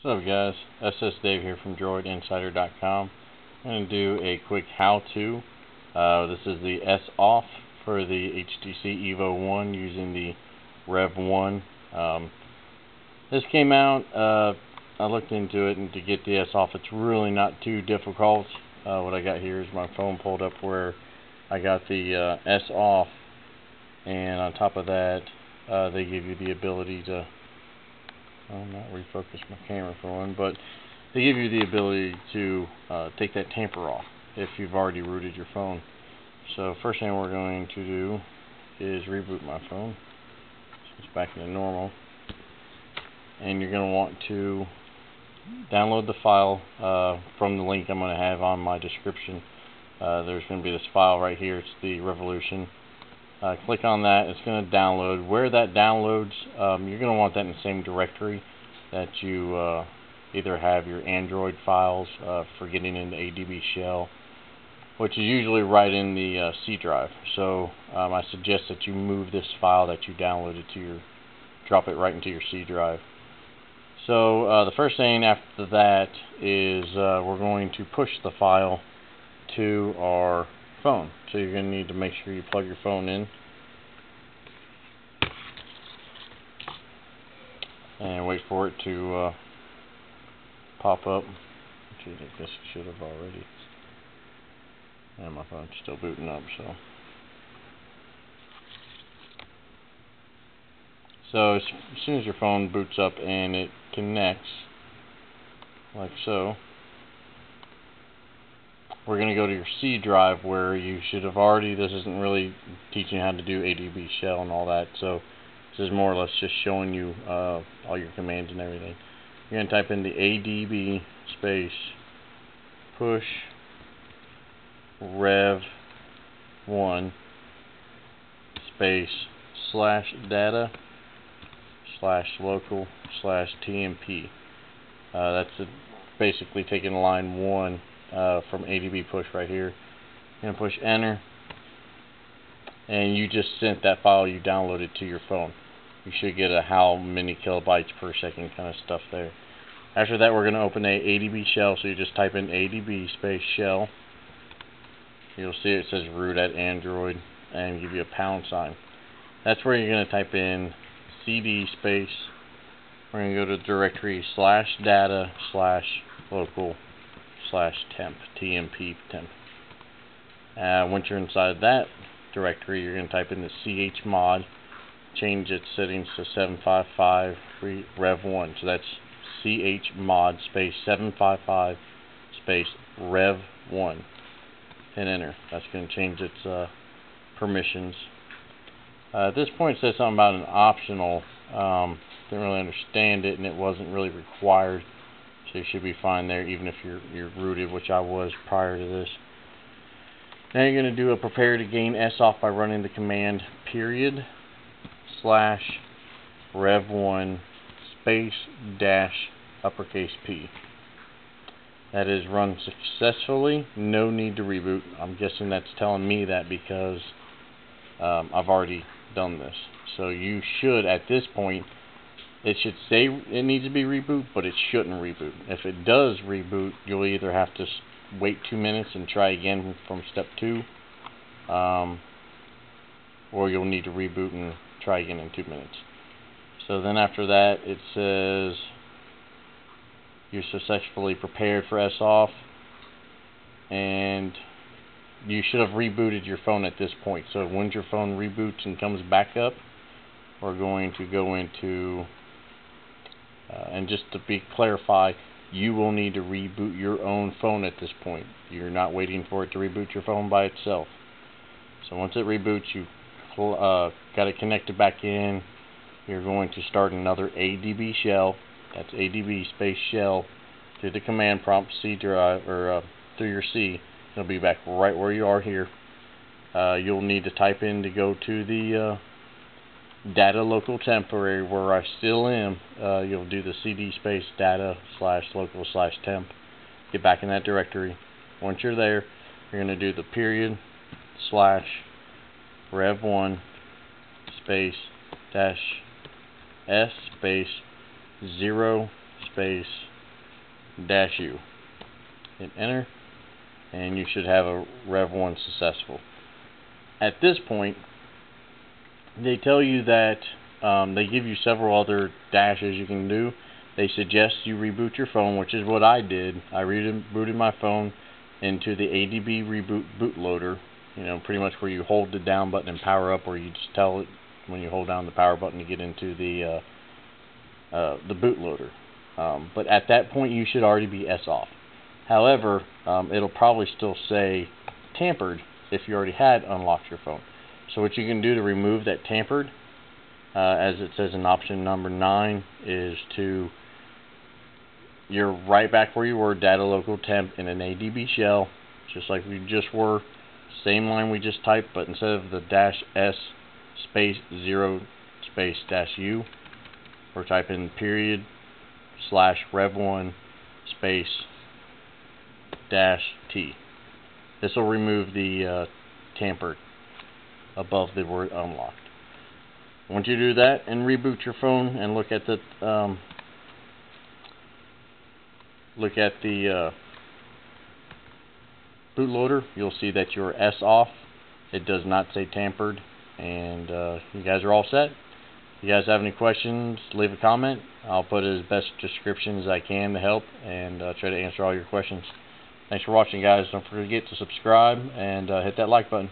What's up guys, SS Dave here from DroidInsider.com. I'm going to do a quick how-to. Uh, this is the S-Off for the HTC EVO 1 using the revone. Um, this came out, uh, I looked into it and to get the S-Off it's really not too difficult. Uh, what I got here is my phone pulled up where I got the uh, S-Off and on top of that uh, they give you the ability to I'll not refocus my camera for one, but they give you the ability to uh, take that tamper off if you've already rooted your phone. So first thing we're going to do is reboot my phone. So it's back into normal. And you're going to want to download the file uh, from the link I'm going to have on my description. Uh, there's going to be this file right here. It's the Revolution uh, click on that, it's going to download. Where that downloads, um, you're going to want that in the same directory that you uh, either have your Android files uh, for getting into ADB Shell, which is usually right in the uh, C drive. So um, I suggest that you move this file that you downloaded to your, drop it right into your C drive. So uh, the first thing after that is uh, we're going to push the file to our phone. So you're going to need to make sure you plug your phone in. And wait for it to uh, pop up. Which I guess it should have already. And my phone's still booting up, so. So as soon as your phone boots up and it connects, like so, we're going to go to your C drive where you should have already, this isn't really teaching how to do ADB shell and all that, so this is more or less just showing you uh, all your commands and everything. You're going to type in the ADB space push rev 1 space slash data slash local slash TMP. Uh, that's a, basically taking line 1 uh, from ADB push right here. To push enter and you just sent that file you downloaded to your phone. You should get a how many kilobytes per second kind of stuff there. After that we're going to open a ADB shell so you just type in ADB space shell. You'll see it says root at Android and give you a pound sign. That's where you're going to type in cd space. We're going to go to directory slash data slash local slash temp, tmp temp. Uh, once you're inside that directory, you're going to type in the chmod, change its settings to 755 revone. So that's chmod space 755 space revone. And enter. That's going to change its uh, permissions. Uh, at this point, it says something about an optional. Um, didn't really understand it, and it wasn't really required. So you should be fine there even if you're, you're rooted, which I was prior to this. Now you're going to do a prepare to gain S off by running the command period slash revone space dash uppercase P. That is run successfully, no need to reboot. I'm guessing that's telling me that because um, I've already done this. So you should, at this point, it should say it needs to be reboot, but it shouldn't reboot. If it does reboot, you'll either have to wait two minutes and try again from step two, um, or you'll need to reboot and try again in two minutes. So then after that, it says you're successfully prepared for S off, and you should have rebooted your phone at this point. So once your phone reboots and comes back up, we're going to go into and just to be clarify, you will need to reboot your own phone at this point. You're not waiting for it to reboot your phone by itself. So once it reboots, you uh, got it connected back in. You're going to start another ADB shell. That's ADB space shell through the command prompt C drive or uh, through your C. It'll be back right where you are here. Uh, you'll need to type in to go to the uh, data local temporary where I still am uh, you'll do the cd space data slash local slash temp get back in that directory once you're there you're going to do the period slash revone space dash s space 0 space dash U. Hit enter and you should have a revone successful. At this point, they tell you that um, they give you several other dashes you can do. They suggest you reboot your phone, which is what I did. I rebooted my phone into the ADB reboot bootloader. You know, pretty much where you hold the down button and power up, or you just tell it when you hold down the power button to get into the uh, uh, the bootloader. Um, but at that point, you should already be S off. However, um, it'll probably still say tampered if you already had unlocked your phone. So what you can do to remove that tampered, uh, as it says in option number 9, is to you're right back where you were, data local temp in an ADB shell, just like we just were. Same line we just typed, but instead of the dash S space 0 space dash U, we're typing period slash revone space dash T. This will remove the uh, tampered above the word unlocked. Once you do that and reboot your phone and look at the um, look at the uh, bootloader, you'll see that your S off. It does not say tampered, and uh, you guys are all set. If you guys have any questions, leave a comment. I'll put as best description as I can to help and uh, try to answer all your questions. Thanks for watching, guys. Don't forget to subscribe and uh, hit that like button.